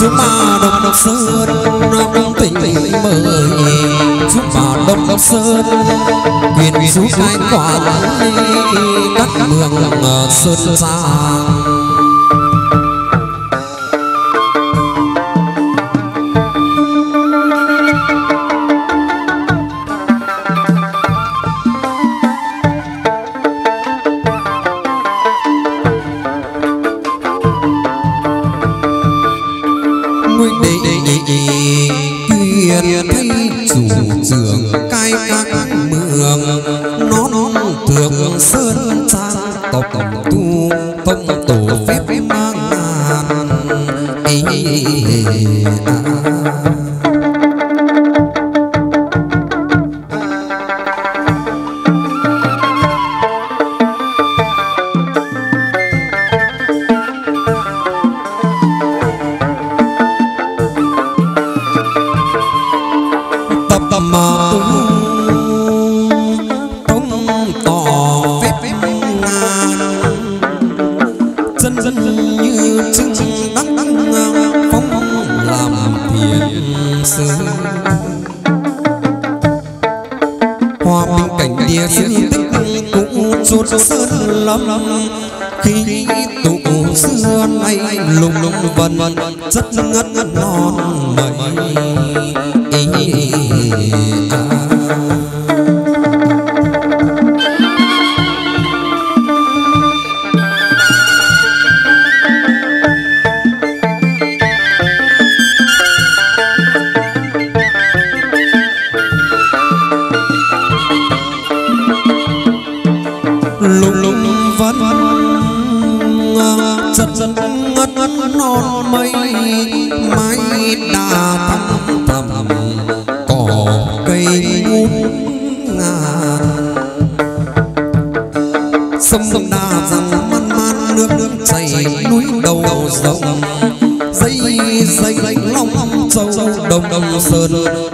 chú mà đông sơn đông tình mời chú mà đông sơn quyền chú cai quản các mường sơn giang. tay các mường, nón thượng sơn sang tộc tu tông tổ phép mang ngàn ý à. lắm. Khi tụ xưa nay lùng lùng vần rất ngất ngất non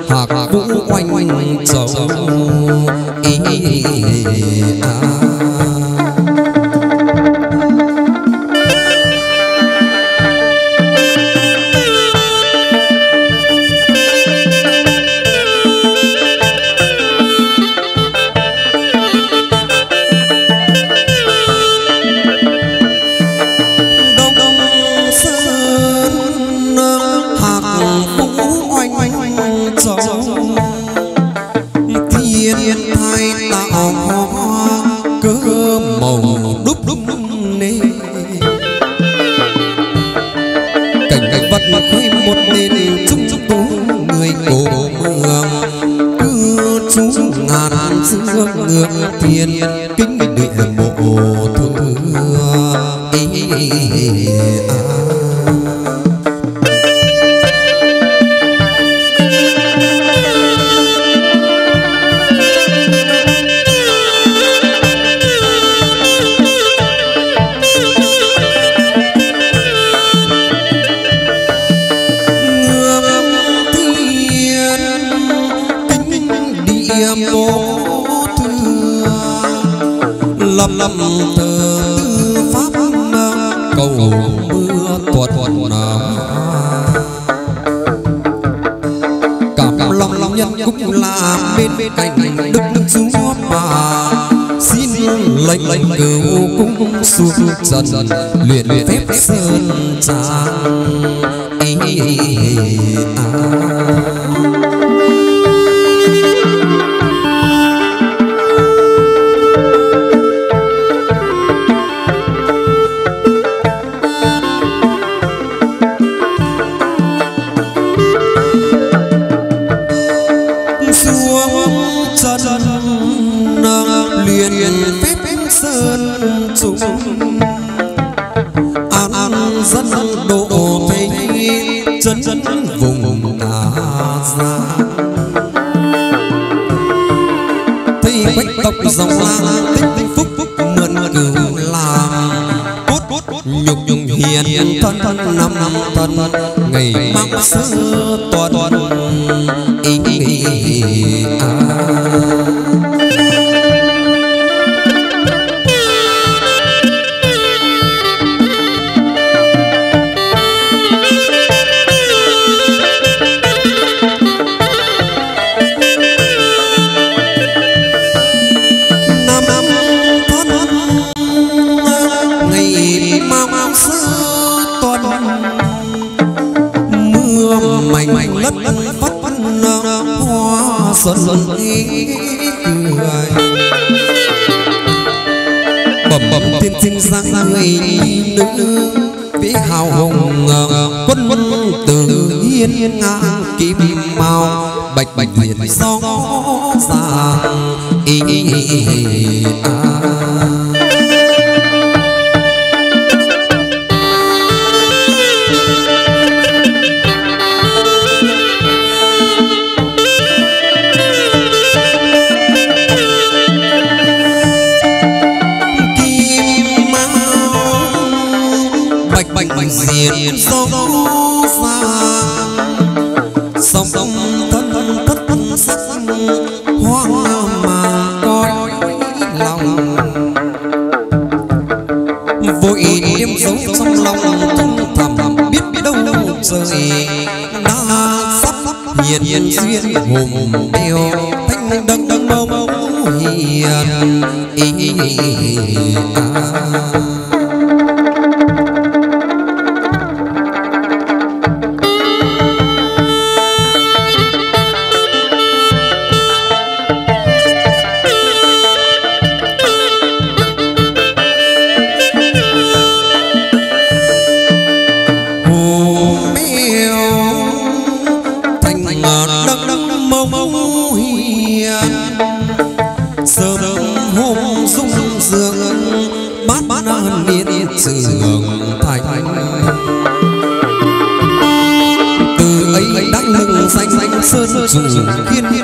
Hạc vũ quanh dấu ý à. dương ngược thiên kính địa bộ thưa lâm lâm thờ tư pháp cầu mưa tuột thuận cảm lòng lòng nhân cũng là bên bên cạnh đức đức chúa bà. Xin lệnh lệnh cầu cung xuống dần dần luyện luyện phép sơn trang. À. hiền thân năm năm thân ngày mắc xưa tuần ý nghĩ à. Xuân xuân cười bẩm bẩm thiên sinh sang người nữ vĩ hào hùng quân quân từ hiên ngang kim màu bạch bạch biển gió giang ý, ý, ý, ý. Diệt sông xa sông sông thân thất thân sắc hoang mà coi lòng vội đêm dấu trong lòng thâm thầm biết biết đâu trời đã sắp hiền hiền duyên hùng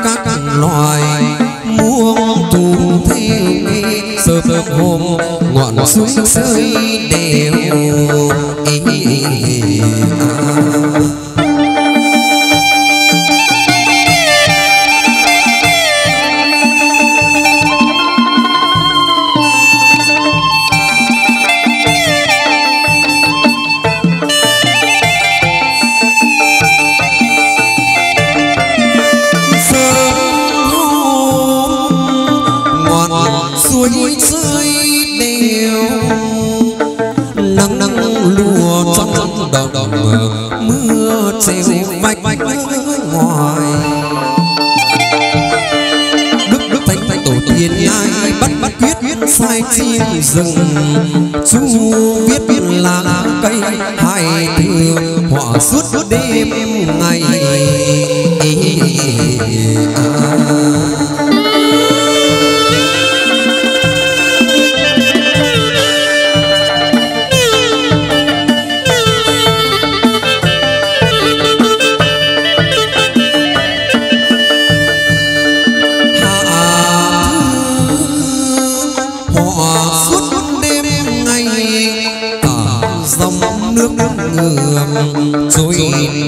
các loài muông thùng thiên sớp hôm ngọn suối rơi đều đồng mưa chiều mạch ngoài đức đức thánh thánh tổ tiên ai bắt bắt quyết quyết sai chim rừng chú biết biết là cây hai thường họa suốt suốt đêm ngày.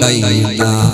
đầy ta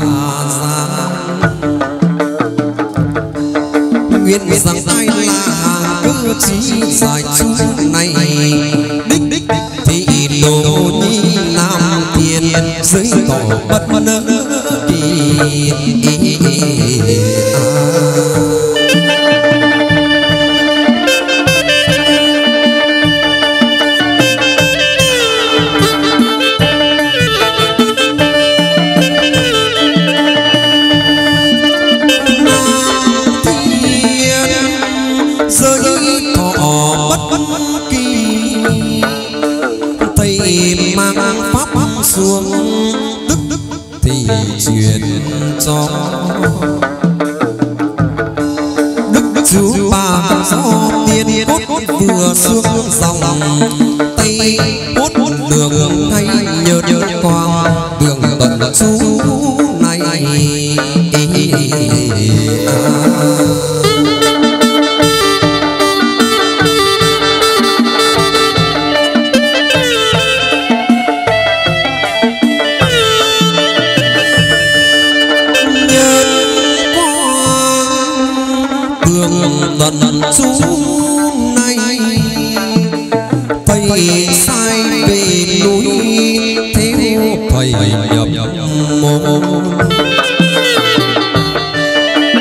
tay út út đường hay nhớ nhớ quang đường bận xu này à.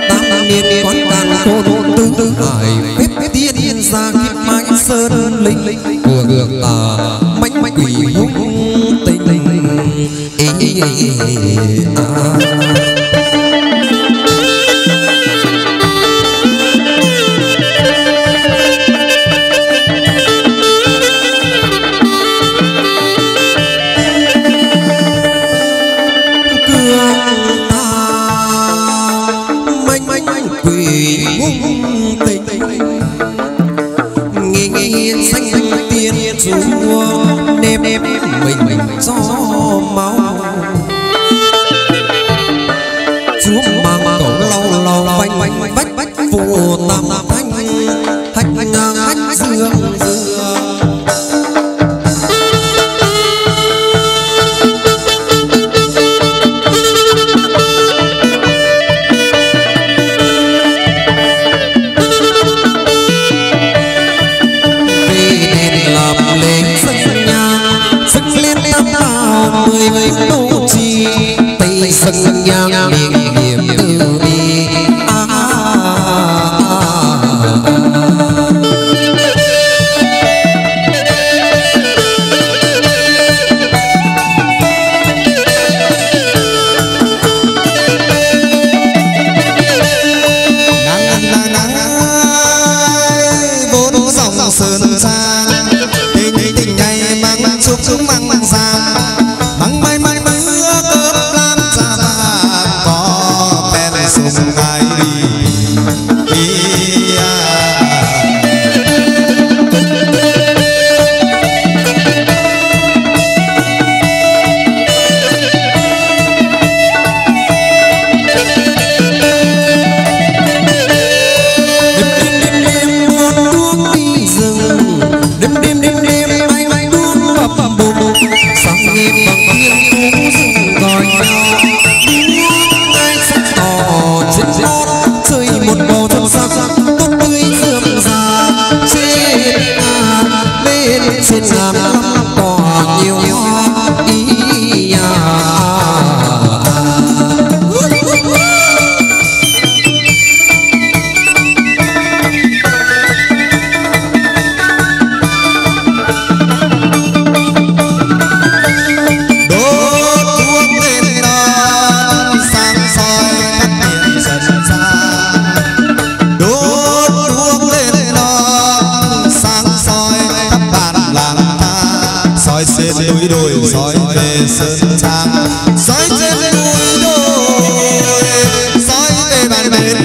tam niên con càng thôn tứ tứ hải phép tiên ra kiếp mãi sơn linh linh cường cường tà mãnh mãnh quỷ hung tình tình ý ý 喂喂喂松 is an idea. It's Muhammad núi đồi sói về sơn trang. Sói trên núi đồi. Sói về bàn bến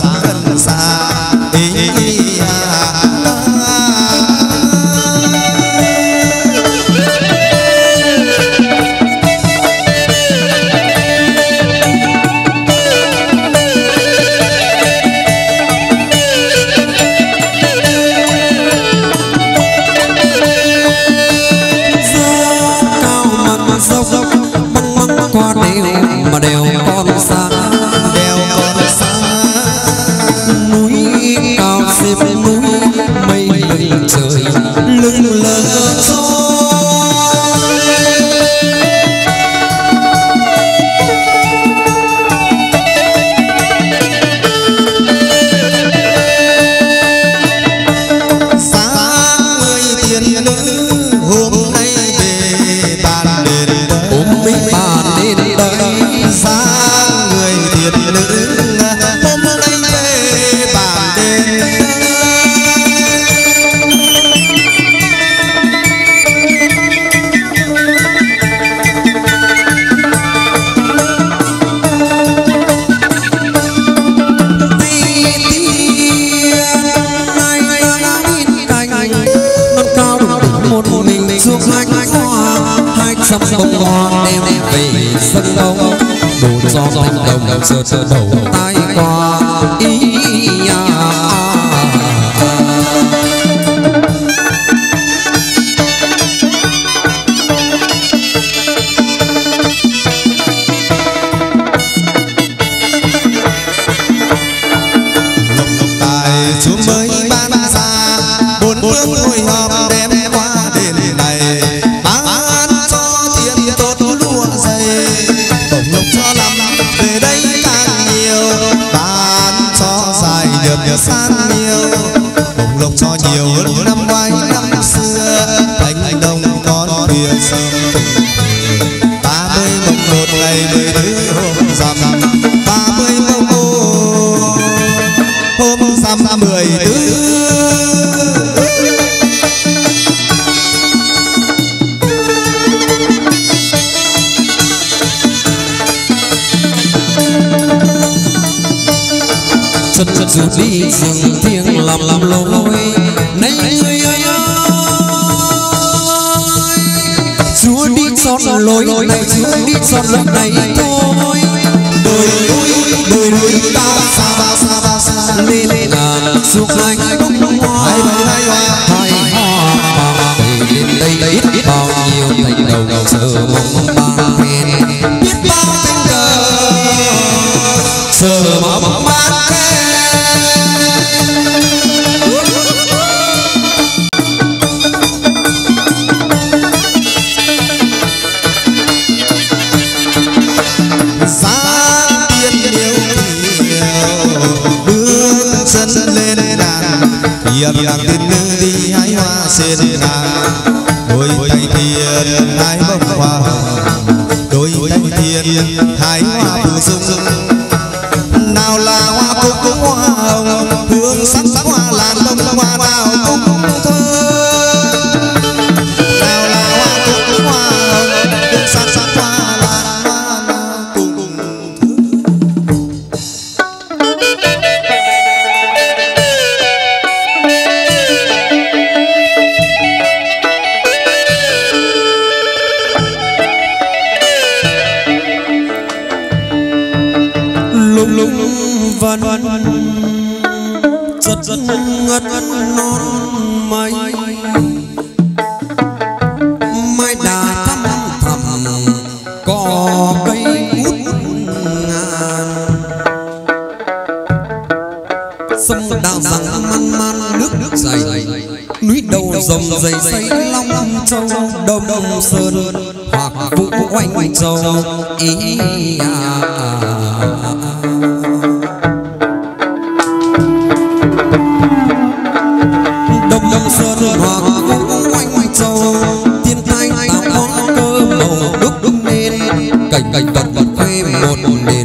đủ cho thành đồng sơ đầu tai qua ý được san nhiều. Bồng lộc cho nhiều hơn năm ngoái năm xưa. Thành đông con biển sông ba mươi mồng một ngày mười đứa hôm rằm. Ba mươi mồng một, hôm rằm mười đứa dù đi rừng thiêng làm làm lối. Nay người ơi chúa đi son lối này chúa đi son lối này thôi. Đời đời đời ta xa ba xa ba xa lên ngàn xuống anh đúng hoa, hai hai hoa hai hoa lên đây ít bao nhiêu thành đầu đầu sờ mong ba hẹn. Biết bao tình cờ sờ mong ba hiệp làng tiên nữ đi hái hoa sen nàng đôi tay thiên hái bông hoa hồng. Đôi tay thiên hái vân vân rất giật ngất non mây. Mai đà thăm thầm có cây út ngàn. Sông đào rằng man man nước nước dày. Núi đầu rồng dày xây long châu đông đông sơn. Hoặc vũ oanh châu ý à, đông No, no, no.